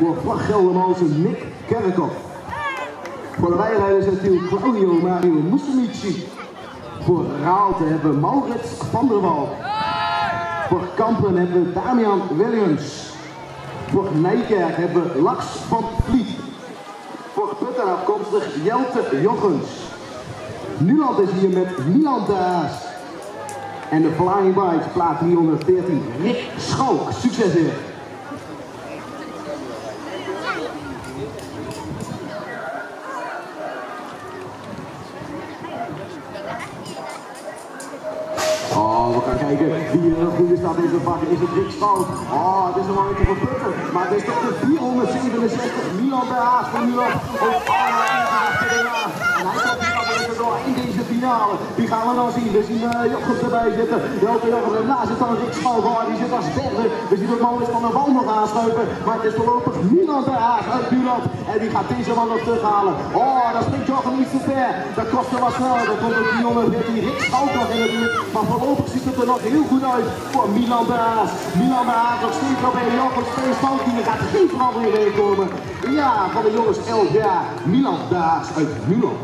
voor Vlaggeldermalse Nick Kerkhoff. Voor de wijrijders natuurlijk Claudio Mario Musumeci. Voor Raalte hebben we Maurits van der Wal. Voor Kampen hebben we Damian Williams. Voor Nijkerk hebben we Lax van Vliet. Voor Putten afkomstig Jelte Jochens. Nuland is hier met Milan Daas. En de Flying Bikes plaat 314 Rick Schalk. Succes weer. Oh, we gaan kijken wie er een goede staat in zijn pakken. Is het Rick Schalk? Oh, het is een keer voor. Maar het is toch de 467 Milan Daas van Milan. Ook allemaal achter de naam. En hij komt hier alweer door in deze Die gaan we dan zien. We zien uh, Jochems erbij zitten. Welke Jochems ernaast zit dan Rick. Oh, die zit als derde. We zien ook Maurits van der Wal nog aansluiten. Maar het is voorlopig Milan de Haag uit Buurland. En die gaat deze man nog terughalen. Oh, dat springt Jochem niet te ver. Dat kost hem wat sneller. Dan komt ook die jongen die Rick Schalk nog in het buurt. Maar voorlopig ziet het er nog heel goed uit voor Milan de Haag. Milan de Haag nog steeds een Jochems twee Schalk. Die gaat geen verandering in komen. Ja, van de jongens 11 jaar. Milan de Haag uit Buurland.